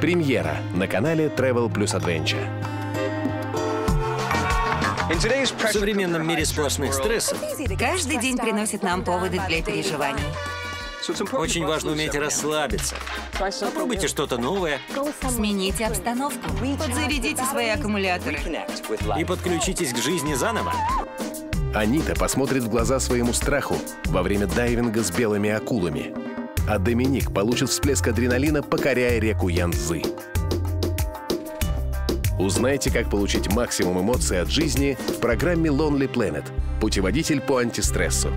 Премьера на канале Travel Plus Adventure. В современном мире сплошных стрессов Каждый день приносит нам поводы для переживаний. очень важно уметь расслабиться. Попробуйте что-то новое Смените обстановку, подзарядите свои аккумуляторы. и подключитесь к жизни заново. Анита посмотрит в глаза своему страху во время дайвинга с белыми акулами. А Доминик получит всплеск адреналина, покоряя реку Янцзы. Узнайте, как получить максимум эмоций от жизни в программе Lonely Planet – путеводитель по антистрессу.